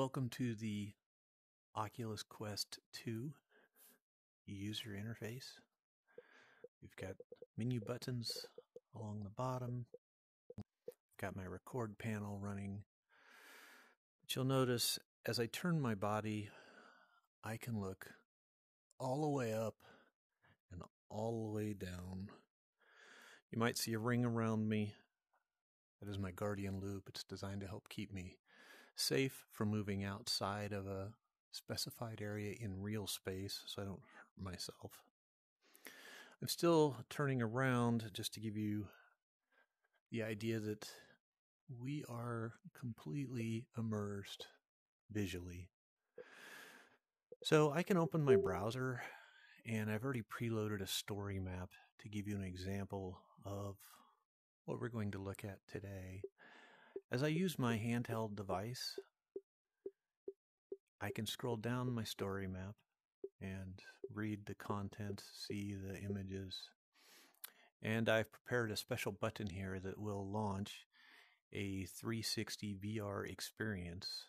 Welcome to the Oculus Quest 2 user interface. We've got menu buttons along the bottom. I've Got my record panel running. But you'll notice as I turn my body, I can look all the way up and all the way down. You might see a ring around me. That is my guardian loop. It's designed to help keep me safe from moving outside of a specified area in real space so I don't hurt myself. I'm still turning around just to give you the idea that we are completely immersed visually. So I can open my browser and I've already preloaded a story map to give you an example of what we're going to look at today. As I use my handheld device, I can scroll down my story map and read the content, see the images. And I've prepared a special button here that will launch a 360 VR experience.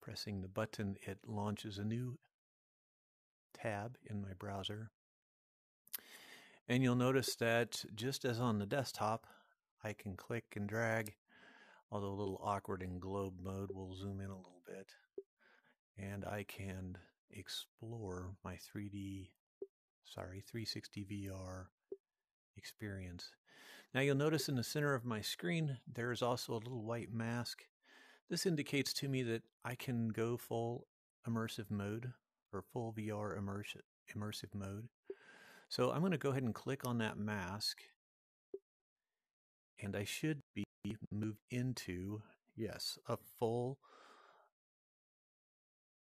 Pressing the button, it launches a new tab in my browser. And you'll notice that just as on the desktop, I can click and drag, although a little awkward in globe mode. We'll zoom in a little bit. And I can explore my 3D, sorry, 360 VR experience. Now you'll notice in the center of my screen, there is also a little white mask. This indicates to me that I can go full immersive mode or full VR immersive, immersive mode. So I'm going to go ahead and click on that mask and I should be moved into, yes, a full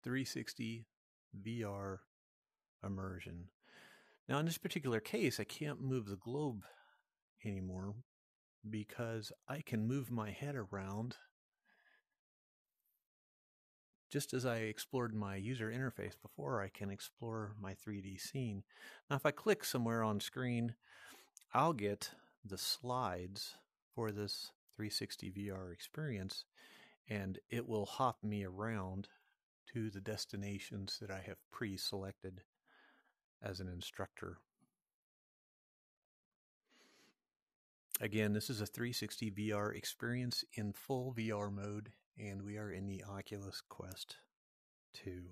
360 VR immersion. Now, in this particular case, I can't move the globe anymore because I can move my head around just as I explored my user interface before, I can explore my 3D scene. Now, if I click somewhere on screen, I'll get the slides for this 360 VR experience, and it will hop me around to the destinations that I have pre selected as an instructor. Again, this is a 360 VR experience in full VR mode, and we are in the Oculus Quest 2.